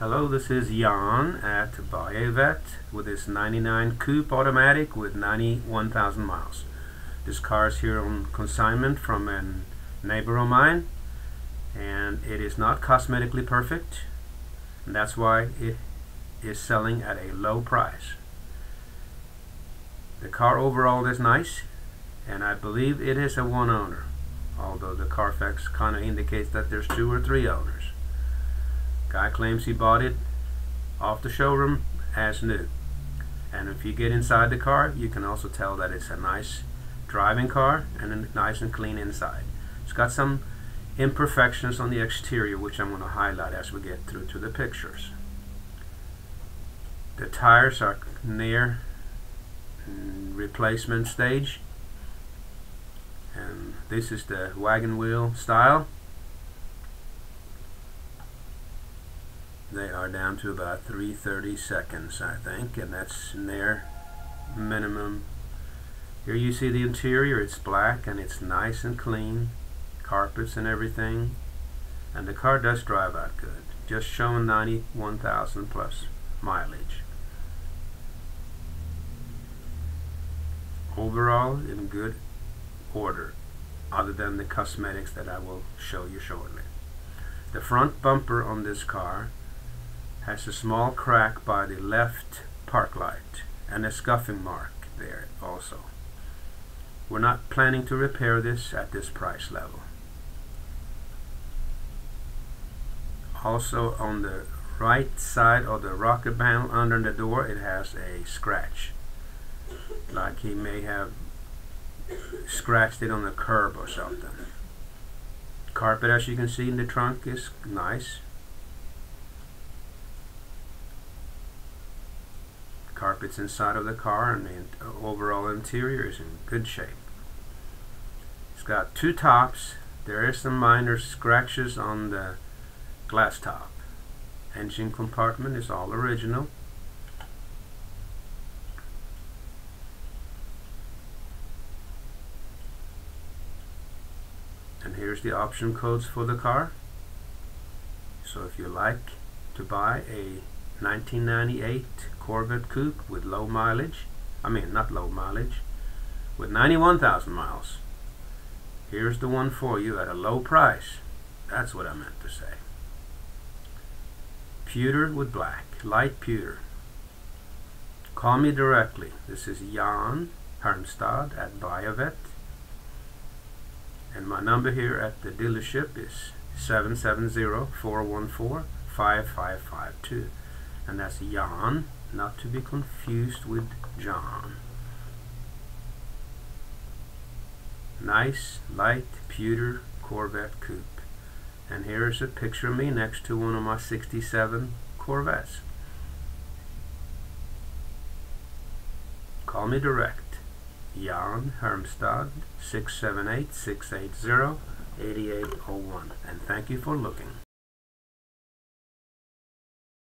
Hello, this is Jan at Buy-A-Vette with this 99 Coupe automatic with 91,000 miles. This car is here on consignment from a neighbor of mine and it is not cosmetically perfect and that's why it is selling at a low price. The car overall is nice and I believe it is a one owner although the Carfax kind of indicates that there's two or three owners. Guy claims he bought it off the showroom as new. And if you get inside the car, you can also tell that it's a nice driving car and a nice and clean inside. It's got some imperfections on the exterior which I'm going to highlight as we get through to the pictures. The tires are near replacement stage and this is the wagon wheel style they are down to about 330 seconds I think and that's near minimum. Here you see the interior it's black and it's nice and clean carpets and everything and the car does drive out good just showing 91,000 plus mileage. Overall in good order other than the cosmetics that I will show you shortly. The front bumper on this car has a small crack by the left park light and a scuffing mark there also. We're not planning to repair this at this price level. Also on the right side of the rocker panel under the door it has a scratch like he may have scratched it on the curb or something. Carpet as you can see in the trunk is nice carpets inside of the car and the overall interior is in good shape. It's got two tops. There is some minor scratches on the glass top. Engine compartment is all original. And here's the option codes for the car. So if you like to buy a 1998 Corvette Coupe with low mileage. I mean, not low mileage, with 91,000 miles. Here's the one for you at a low price. That's what I meant to say. Pewter with black, light pewter. Call me directly. This is Jan Hermstad at Buy-A-Vette. And my number here at the dealership is 770-414-5552 and that's Jan, not to be confused with John. Nice, light, pewter Corvette coupe. And here's a picture of me next to one of my 67 Corvettes. Call me direct. Jan Hermstad, 678-680-8801. And thank you for looking.